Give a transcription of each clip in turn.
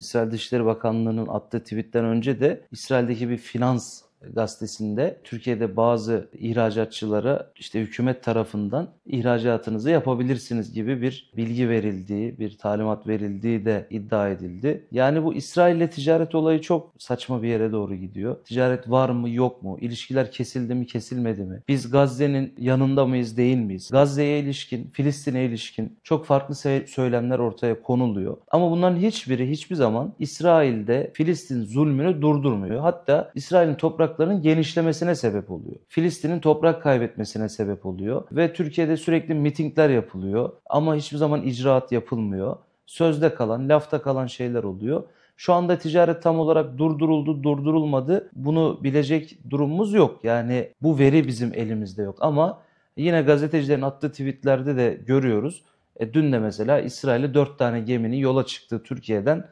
İsrail Dışişleri Bakanlığı'nın attığı tweetten önce de İsrail'deki bir finans gazetesinde Türkiye'de bazı ihracatçılara işte hükümet tarafından ihracatınızı yapabilirsiniz gibi bir bilgi verildiği, bir talimat verildiği de iddia edildi. Yani bu İsrail ile ticaret olayı çok saçma bir yere doğru gidiyor. Ticaret var mı yok mu? İlişkiler kesildi mi kesilmedi mi? Biz Gazze'nin yanında mıyız değil miyiz? Gazze'ye ilişkin, Filistin'e ilişkin çok farklı söylemler ortaya konuluyor. Ama bunların hiçbiri hiçbir zaman İsrail'de Filistin zulmünü durdurmuyor. Hatta İsrail'in toprak toprakların genişlemesine sebep oluyor. Filistin'in toprak kaybetmesine sebep oluyor ve Türkiye'de sürekli mitingler yapılıyor ama hiçbir zaman icraat yapılmıyor. Sözde kalan, lafta kalan şeyler oluyor. Şu anda ticaret tam olarak durduruldu, durdurulmadı. Bunu bilecek durumumuz yok. Yani bu veri bizim elimizde yok ama yine gazetecilerin attığı tweetlerde de görüyoruz. E, dün de mesela İsrail'e 4 tane geminin yola çıktığı Türkiye'den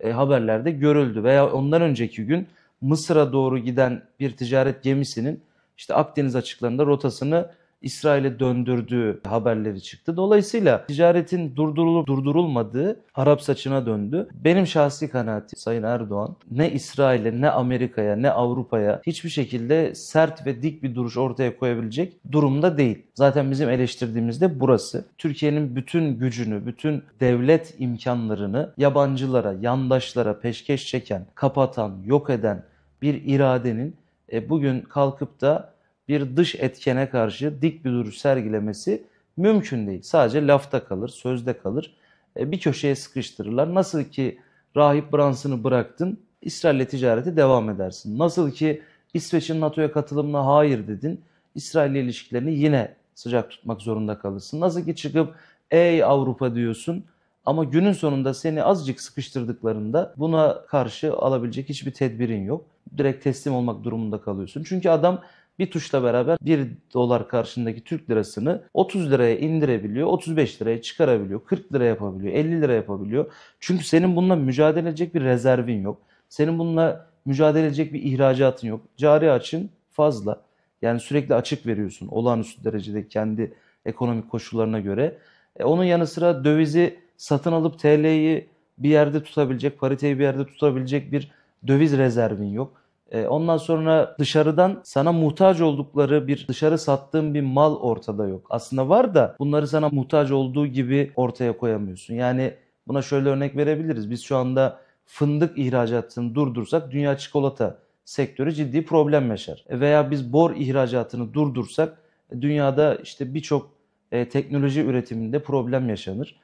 e, haberlerde görüldü. Veya ondan önceki gün Mısır'a doğru giden bir ticaret gemisinin işte Akdeniz açıklarında rotasını İsrail'e döndürdüğü haberleri çıktı. Dolayısıyla ticaretin durdurulup durdurulmadığı Arap saçına döndü. Benim şahsi kanaatim Sayın Erdoğan ne İsrail'e ne Amerika'ya ne Avrupa'ya hiçbir şekilde sert ve dik bir duruş ortaya koyabilecek durumda değil. Zaten bizim eleştirdiğimiz de burası. Türkiye'nin bütün gücünü, bütün devlet imkanlarını yabancılara, yandaşlara peşkeş çeken, kapatan, yok eden bir iradenin e, bugün kalkıp da bir dış etkene karşı dik bir duruş sergilemesi mümkün değil. Sadece lafta kalır, sözde kalır. E, bir köşeye sıkıştırırlar. Nasıl ki Rahip Branson'ı bıraktın, İsrail'le ticareti devam edersin. Nasıl ki İsveç'in NATO'ya katılımına hayır dedin, İsrail'le ilişkilerini yine sıcak tutmak zorunda kalırsın. Nasıl ki çıkıp ey Avrupa diyorsun ama günün sonunda seni azıcık sıkıştırdıklarında buna karşı alabilecek hiçbir tedbirin yok. Direkt teslim olmak durumunda kalıyorsun. Çünkü adam bir tuşla beraber 1 dolar karşındaki Türk lirasını 30 liraya indirebiliyor, 35 liraya çıkarabiliyor, 40 lira yapabiliyor, 50 lira yapabiliyor. Çünkü senin bununla mücadele edecek bir rezervin yok. Senin bununla mücadele edecek bir ihracatın yok. Cari açın fazla. Yani sürekli açık veriyorsun olağanüstü derecede kendi ekonomik koşullarına göre. E onun yanı sıra dövizi satın alıp TL'yi bir yerde tutabilecek, pariteyi bir yerde tutabilecek bir döviz rezervin yok. E, ondan sonra dışarıdan sana muhtaç oldukları bir dışarı sattığın bir mal ortada yok. Aslında var da bunları sana muhtaç olduğu gibi ortaya koyamıyorsun. Yani buna şöyle örnek verebiliriz. Biz şu anda fındık ihracatını durdursak dünya çikolata sektörü ciddi problem yaşar. E, veya biz bor ihracatını durdursak dünyada işte birçok e, teknoloji üretiminde problem yaşanır.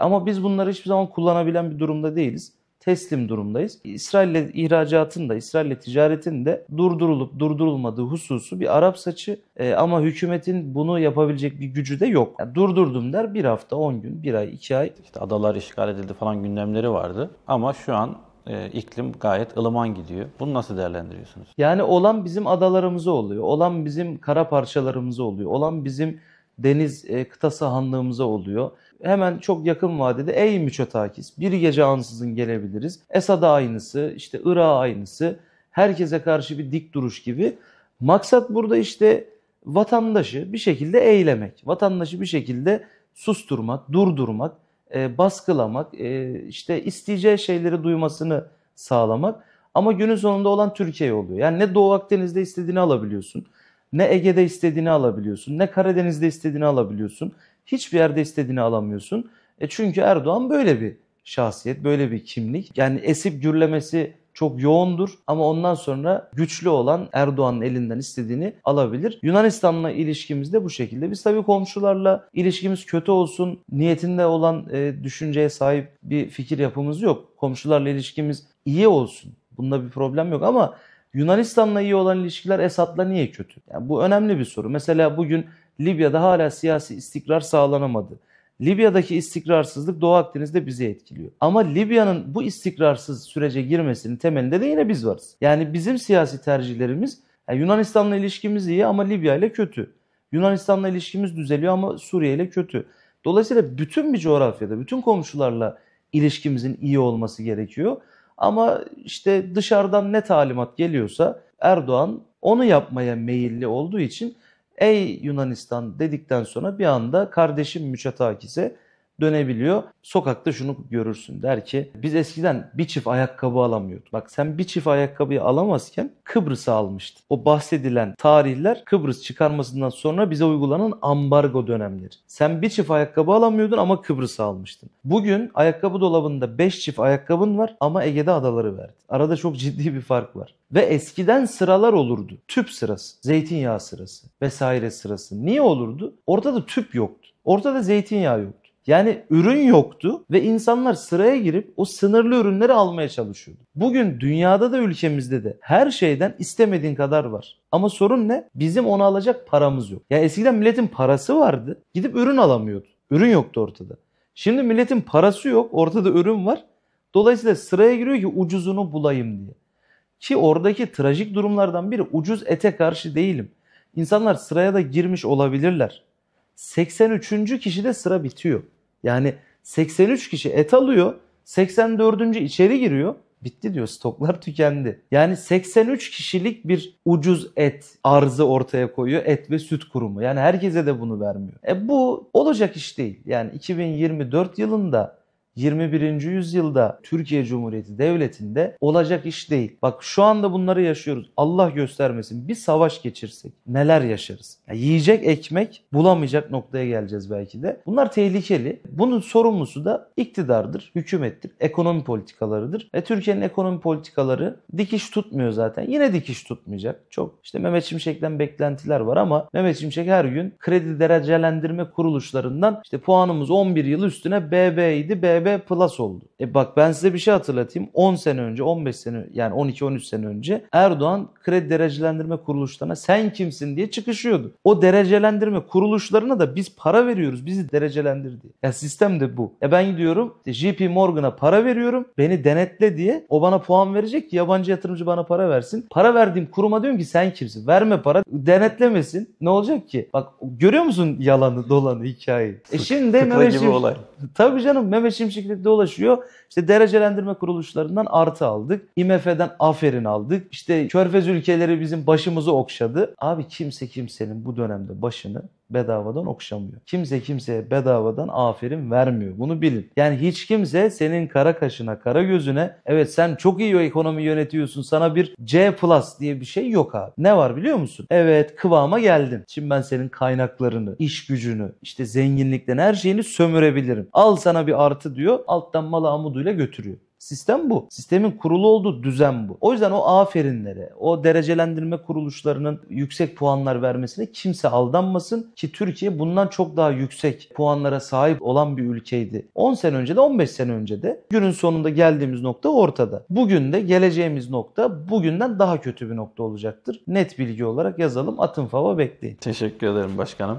Ama biz bunları hiçbir zaman kullanabilen bir durumda değiliz. Teslim durumdayız. İsrail'le ihracatın da, İsrail'le ticaretin de durdurulup durdurulmadığı hususu bir Arap saçı e, ama hükümetin bunu yapabilecek bir gücü de yok. Yani durdurdum der bir hafta, 10 gün, bir ay, iki ay. İşte adalar işgal edildi falan gündemleri vardı. Ama şu an e, iklim gayet ılıman gidiyor. Bunu nasıl değerlendiriyorsunuz? Yani olan bizim adalarımıza oluyor. Olan bizim kara parçalarımıza oluyor. Olan bizim deniz e, kıta sahanlığımıza oluyor hemen çok yakın vadede ey müçetakis bir gece ansızın gelebiliriz. Esad'a aynısı, işte Irak'a aynısı. Herkese karşı bir dik duruş gibi. Maksat burada işte vatandaşı bir şekilde eylemek. Vatandaşı bir şekilde susturmak, durdurmak, e, baskılamak, e, işte isteyeceği şeyleri duymasını sağlamak. Ama günün sonunda olan Türkiye oluyor. Yani ne Doğu Akdeniz'de istediğini alabiliyorsun, ne Ege'de istediğini alabiliyorsun, ne Karadeniz'de istediğini alabiliyorsun hiçbir yerde istediğini alamıyorsun. E çünkü Erdoğan böyle bir şahsiyet, böyle bir kimlik. Yani esip gürlemesi çok yoğundur ama ondan sonra güçlü olan Erdoğan'ın elinden istediğini alabilir. Yunanistan'la ilişkimiz de bu şekilde. Biz tabii komşularla ilişkimiz kötü olsun niyetinde olan e, düşünceye sahip bir fikir yapımız yok. Komşularla ilişkimiz iyi olsun. Bunda bir problem yok ama Yunanistan'la iyi olan ilişkiler Esad'la niye kötü? Yani bu önemli bir soru. Mesela bugün Libya'da hala siyasi istikrar sağlanamadı. Libya'daki istikrarsızlık Doğu Akdeniz'de bizi etkiliyor. Ama Libya'nın bu istikrarsız sürece girmesinin temelinde de yine biz varız. Yani bizim siyasi tercihlerimiz yani Yunanistan'la ilişkimiz iyi ama Libya ile kötü. Yunanistan'la ilişkimiz düzeliyor ama Suriye ile kötü. Dolayısıyla bütün bir coğrafyada, bütün komşularla ilişkimizin iyi olması gerekiyor. Ama işte dışarıdan ne talimat geliyorsa Erdoğan onu yapmaya meyilli olduğu için ey Yunanistan dedikten sonra bir anda kardeşim Müçetakis'e dönebiliyor. Sokakta şunu görürsün der ki biz eskiden bir çift ayakkabı alamıyorduk. Bak sen bir çift ayakkabıyı alamazken Kıbrıs'ı almıştın. O bahsedilen tarihler Kıbrıs çıkarmasından sonra bize uygulanan ambargo dönemleri. Sen bir çift ayakkabı alamıyordun ama Kıbrıs'ı almıştın. Bugün ayakkabı dolabında 5 çift ayakkabın var ama Ege'de adaları verdi. Arada çok ciddi bir fark var. Ve eskiden sıralar olurdu. Tüp sırası, zeytinyağı sırası vesaire sırası. Niye olurdu? Ortada tüp yoktu. Ortada zeytinyağı yoktu. Yani ürün yoktu ve insanlar sıraya girip o sınırlı ürünleri almaya çalışıyordu. Bugün dünyada da ülkemizde de her şeyden istemediğin kadar var. Ama sorun ne? Bizim onu alacak paramız yok. Ya eskiden milletin parası vardı. Gidip ürün alamıyordu. Ürün yoktu ortada. Şimdi milletin parası yok. Ortada ürün var. Dolayısıyla sıraya giriyor ki ucuzunu bulayım diye. Ki oradaki trajik durumlardan biri ucuz ete karşı değilim. İnsanlar sıraya da girmiş olabilirler. 83. kişide sıra bitiyor. Yani 83 kişi et alıyor. 84. içeri giriyor. Bitti diyor stoklar tükendi. Yani 83 kişilik bir ucuz et arzı ortaya koyuyor et ve süt kurumu. Yani herkese de bunu vermiyor. E bu olacak iş değil. Yani 2024 yılında 21. yüzyılda Türkiye Cumhuriyeti Devleti'nde olacak iş değil. Bak şu anda bunları yaşıyoruz. Allah göstermesin. Bir savaş geçirsek neler yaşarız? Ya yiyecek ekmek bulamayacak noktaya geleceğiz belki de. Bunlar tehlikeli. Bunun sorumlusu da iktidardır, hükümettir, ekonomi politikalarıdır. Ve Türkiye'nin ekonomi politikaları dikiş tutmuyor zaten. Yine dikiş tutmayacak. Çok işte Mehmet Şimşek'ten beklentiler var ama Mehmet Şimşek her gün kredi derecelendirme kuruluşlarından işte puanımız 11 yıl üstüne BB idi, BB Plus oldu. E bak ben size bir şey hatırlatayım. 10 sene önce, 15 sene yani 12-13 sene önce Erdoğan kredi derecelendirme kuruluşlarına sen kimsin diye çıkışıyordu. O derecelendirme kuruluşlarına da biz para veriyoruz. Bizi derecelendir diye. Ya sistem de bu. E ben gidiyorum JP Morgan'a para veriyorum. Beni denetle diye. O bana puan verecek ki yabancı yatırımcı bana para versin. Para verdiğim kuruma diyorum ki sen kimsin? Verme para. Denetlemesin. Ne olacak ki? Bak görüyor musun yalanı, dolanı, hikayeyi? E şimdi Mehmet Şimşek-. Tabii canım Mehmet Şimşek'le dolaşıyor. İşte derecelendirme kuruluşlarından artı aldık. IMF'den aferin aldık. İşte Körfez ülkeleri bizim başımızı okşadı. Abi kimse kimsenin bu dönemde başını bedavadan okşamıyor. Kimse kimseye bedavadan aferin vermiyor. Bunu bilin. Yani hiç kimse senin kara kaşına, kara gözüne evet sen çok iyi ekonomi yönetiyorsun sana bir C plus diye bir şey yok abi. Ne var biliyor musun? Evet kıvama geldin. Şimdi ben senin kaynaklarını, iş gücünü, işte zenginliklerini her şeyini sömürebilirim. Al sana bir artı diyor. Alttan malı amuduyla götürüyor. Sistem bu. Sistemin kurulu olduğu düzen bu. O yüzden o aferinlere, o derecelendirme kuruluşlarının yüksek puanlar vermesine kimse aldanmasın ki Türkiye bundan çok daha yüksek puanlara sahip olan bir ülkeydi. 10 sene önce de 15 sene önce de günün sonunda geldiğimiz nokta ortada. Bugün de geleceğimiz nokta bugünden daha kötü bir nokta olacaktır. Net bilgi olarak yazalım. Atın fava bekleyin. Teşekkür ederim başkanım.